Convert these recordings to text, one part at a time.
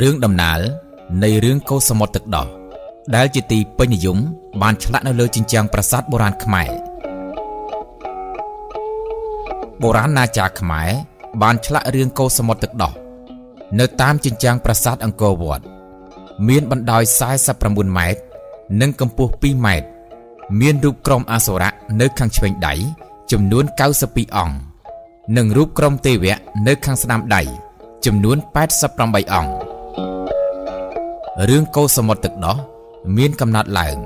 រឿងដំណាលនៃរឿងកោសមុទ្រទឹកដោះដែលជាទីពេញនិយមបានឆ្លាក់នៅលើជញ្ជាំងប្រាសាទបុរាណខ្មែរបុរាណណាចារខ្មែរបានឆ្លាក់រឿងកោសមុទ្រទឹកដោះនៅតាមជញ្ជាំងប្រាសាទអង្គរវត្តមានបណ្ដោយ49ម៉ែត្រនិងកម្ពស់2ម៉ែត្រមានរូបក្រុមអសុរៈនៅខាងឆ្វេងដៃចំនួន92អង្គនិងរូបក្រុមទេវៈនៅខាងស្ដាំដៃចំនួន88អង្គ រឿងកោសមុទ្រទឹកដោះមានកំណត់ឡើង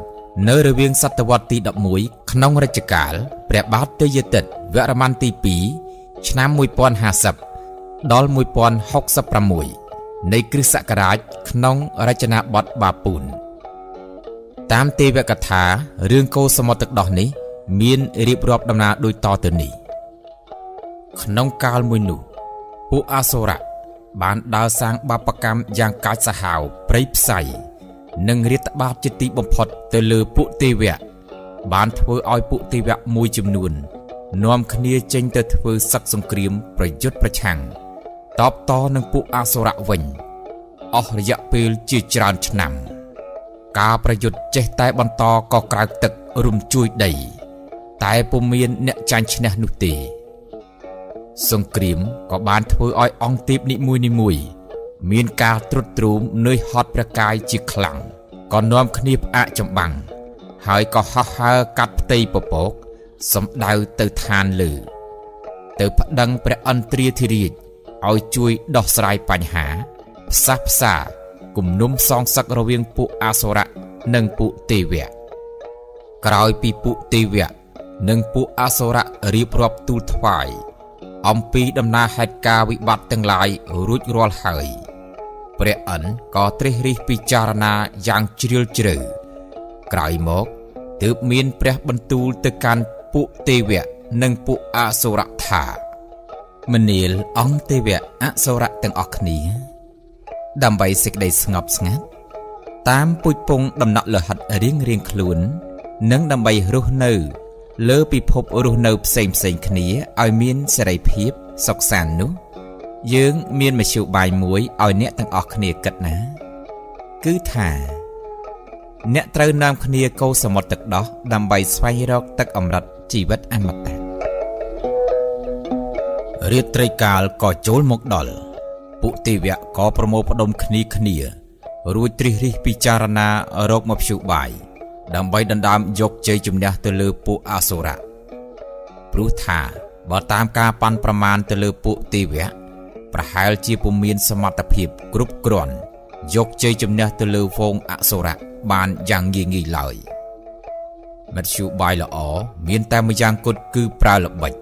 នៅរវាងសតវត្សទី11ក្នុងរជ្ជកាលព្រះបាទទេយទិត្យវរ្ម័នទី2ឆ្នាំ1050ដល់1066នៃគ្រិស្តសករាជក្នុងរចនាបថបាពូនតាមទេវកថារឿងកោសមុទ្រទឹកដោះនេះ មានរៀបរាប់ដំណើរដូចតទៅនេះក្នុងកាលមួយនោះពួកអសុរៈ បានដើរសាងបាបកម្មយ៉ាងកាចសាហាវព្រៃផ្សៃនិងរាតត្បាតជាទីបំផុតទៅលើពួកទេវៈបានធ្វើឲ្យពួកទេវៈមួយចំនួន នាំគ្នាចេញទៅធ្វើសឹកសង្គ្រាមប្រយុទ្ធប្រឆាំងតបតនឹងពួកអសុរៈវិញអស់រយៈពេលជាច្រើនឆ្នាំ ការប្រយុទ្ធចេះតែបន្តកក្រៅទឹករំជួយដី តែពុំមានអ្នកចាញ់ឈ្នះនោះទេ សង្គ្រាមក៏បានធ្វើឲ្យអង្គទេពនីមួយនីមួយ មានការត្រុតត្រោមនឿយហត់ប្រកាយជាខ្លាំងក៏នាំគ្នាផ្អាកចម្បាំងហើយក៏ហោះហើរកាត់ផ្ទៃពពកសំដៅទៅឋានលើ ទៅប្តឹងព្រះអន្ត្រាធិរាជឲ្យជួយដោះស្រាយបញ្ហាផ្សះផ្សាគំនុំសងសឹករវាងពួកអសុរៈនិងពួកទេវៈក្រោយពីពួកទេវៈនិងពួកអសុរៈរៀបរាប់ទូលថ្វាយ អំពីដំណើរហេតុការវិបត្តិទាំងឡាយរួចរាល់ហើយព្រះអិនក៏ត្រិះរិះពិចារណាយ៉ាងជ្រាលជ្រៅក្រោយមកទើបមានព្រះបន្ទូលទៅកាន់ពួកទេវៈនិងពួកអសុរៈថាមនាលអង្គទេវៈអសុរៈទាំងអស់គ្នា ដើម្បីសេចក្តីស្ងប់ស្ងាត់តាមពុជពងដំណក់លហិតរៀងរៀងខ្លួន និងដើម្បីរស់នៅ លើពិភពរស់នៅផ្សេងផ្សេងគ្នាឲ្យមានសេរីភាពសុខសាន្តនោះយើងមានមធ្យោបាយមួយឲ្យអ្នកទាំងអស់គ្នាគិតណា គឺថា អ្នកត្រូវនាំគ្នាកោសមុទ្រទឹកដោះដើម្បីស្វែងរកទឹកអមរិតជីវិតអមតៈរាត្រីកាលក៏ចូលមកដល់ពួកទេវៈក៏ប្រមូលផ្ដុំគ្នាគ្នា រួចត្រិះរិះពិចារណារកមកព្យុបាយ ដើម្បីដណ្ដើមយកជ័យជំនះទៅលើពួកអសុរៈព្រោះថាបើតាមការប៉ាន់ប្រមាណទៅលើពួកទេវៈប្រហែលជាពុំមានសមត្ថភាពគ្រប់គ្រាន់យកជ័យជំនះទៅលើវងអសុរៈបានយ៉ាងងាយងាយឡើយមធ្យោបាយល្អមានតែម្យ៉ាងគត់គឺប្រើល្បិច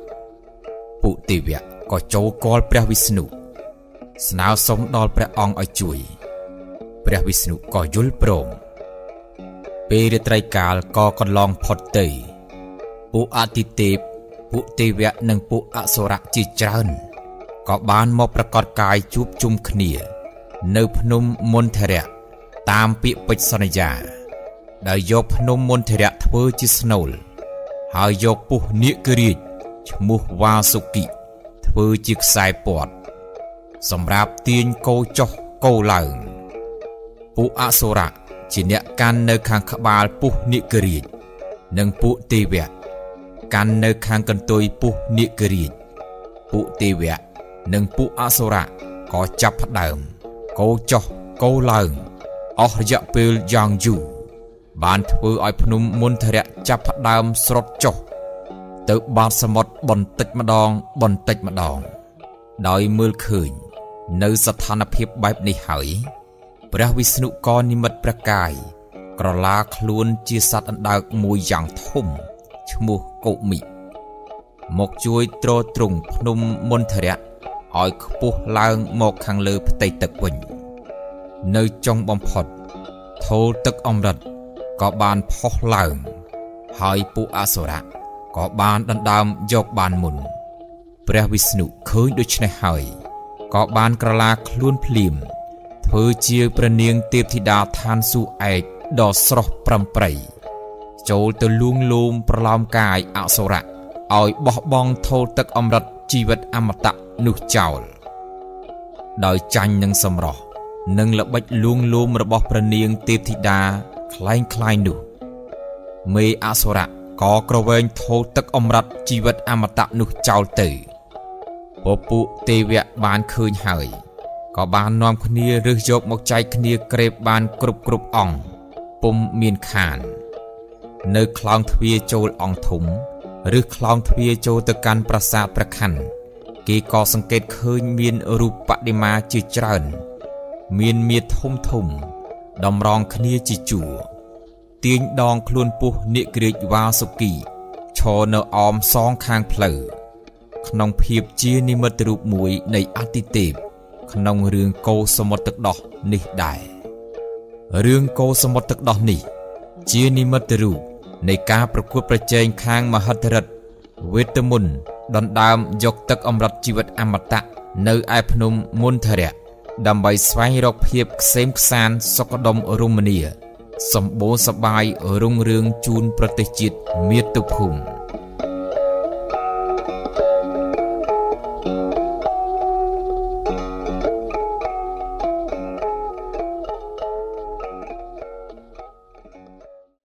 ពួកទេវៈក៏ចូលគាល់ព្រះវិស្ណុស្នើសុំដល់ព្រះអង្គឲ្យជួយ ព្រះវិស្ណុក៏យល់ព្រម ពេលរាត្រីកាលក៏កន្លងផុតទៅពួកអតិទេពពួកទេវៈនិងពួកអសុរៈជាច្រើនក៏បានមកប្រកាសកាយជួបជុំគ្នា នៅភ្នំមន្តរៈតាមពាក្យពេចន៍សន្យា ដែលយកភ្នំមន្តរៈធ្វើជាស្នូល ហើយយកពុះនាគរាជឈ្មោះវ៉ាសុគិធ្វើជាខ្សែពាត់សម្រាប់ទាញគោចុះគោឡើងពួកអសុរៈ ជាអ្នកកាន់នៅខាងក្បាលពុះនិករាជនិងពួកទេវៈកាន់នៅខាងកន្ទុយពុះនិករាជពួកទេវៈនិងពួកអសុរៈក៏ចាប់ផ្ដើមកោចុះកោឡើងអស់រយៈពេលយ៉ាងយូរបានធ្វើឲ្យភ្នំមន្តរៈចាប់ផ្ដើមស្រុតចុះទៅបាតសមុទ្របន្តិចម្ដងបន្តិចម្ដង ដោយមើលឃើញ នៅស្ថានភាពបែបនេះហើយ ព្រះវិស្ណុក៏និមិត្តព្រះកាយក្រឡាខ្លួនជាសត្វអណ្ដើកមួយយ៉ាងធំឈ្មោះកុមិមកជួយទ្រទ្រង់ភ្នំមន្តរៈឲ្យខ្ពស់ឡើងមកខាងលើផ្ទៃទឹកវិញ នៅចុងបំផុតថូលទឹកអមរិតក៏បានផុសឡើង ហើយពួកអសុរៈក៏បានដណ្ដើមយកបានមុន ព្រះវិស្ណុឃើញដូច្នេះហើយក៏បានក្រឡាខ្លួនភ្លាម ធ្វើជាព្រះនាងទេពធីតាឋានសួគ៌ឯកដ៏ស្រស់ប្រំប្រៃចូលទៅលួងលោមប្រឡោមកាយអសុរៈឲ្យបោះបង់ថូលទឹកអមរិតជីវិតអមតៈនោះចោលដោយចាញ់នឹងសម្រស់ និងល្បិចលួងលោមរបស់ព្រះនាងទេពធីតាคล้ายคล้ายនោះមេអសុរៈក៏ក្រវែងថោទឹកអមរតជីវិតអមតៈនោះចោលទៅពពួកទេវៈបានឃើញហើយ ក៏បាននាំគ្នារើសយកមកចែកគ្នាក្រេបបានគ្រប់គ្រប់អង្គពុំមានខាន នៅខ្លោងទ្វារចូលអង្គធំឬខ្លោងទ្វារចូលទៅកាន់ប្រាសាទព្រះខ័នគេក៏សង្កេតឃើញមានរូបបដិមាជាច្រើន មានមាធំធំ តម្រង់គ្នាជាជួរទាញដងខ្លួនពុះនាគក្រាចវ៉ាសុគីឈរនៅអមសងខាងផ្លូវក្នុងភាពជានិមិត្តរូបមួយនៃអតិទេព ក្នុងរឿងកោសមុទ្រទឹកដោះនេះដែររឿងកោសមុទ្រទឹកដោះនេះ ជានិមិត្តរូបនៃការប្រកួតប្រជែងខាងមហិទ្ធិរិទ្ធវេទមុនដណ្ដើមយកទឹកអមរតជីវិតអមតៈនៅឯភ្នំមុនធរៈដើម្បីស្វែងរកភាពក្សេមខ្សានសុខដុមរមនាសម្បូរសបាយរុងរឿងជូនប្រទេសជាតិមាតុភូមិ